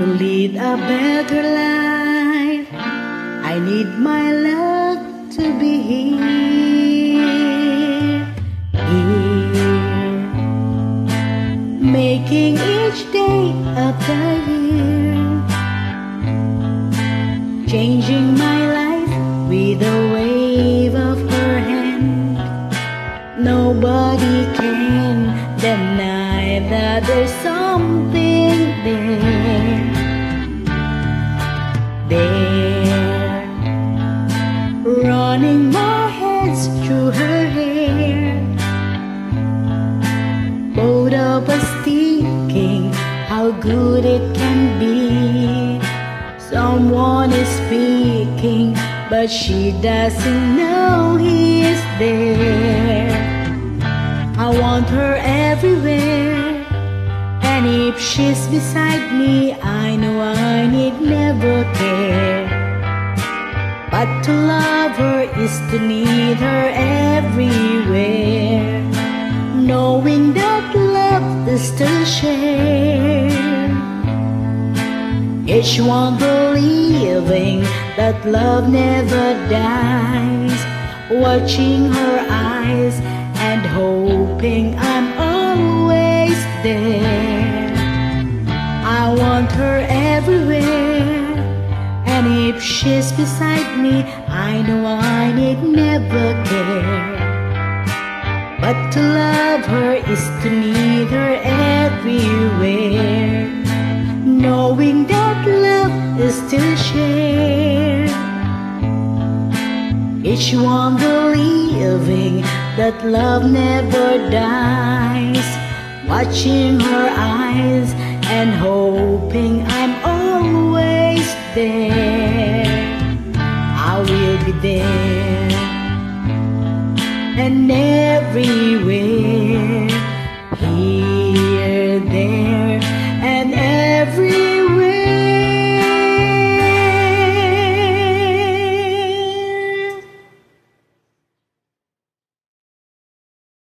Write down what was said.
To lead a better life, I need my love to be here. Here, making each day the year, changing my life with a wave of her hand. Nobody can deny that there's something there. There, running my hands through her hair. Both of us thinking how good it can be. Someone is speaking, but she doesn't know he is there. And if she's beside me, I know I need never care. But to love her is to need her everywhere. Knowing that love is to share. Each one believing that love never dies. Watching her eyes and hoping I'm always there. Want her everywhere. And if she's beside me, I know I need never care. But to love her is to need her everywhere. Knowing that love is to share. Each one believing that love never dies. Watching her eyes and hoping I'm always there. I will be there and everywhere.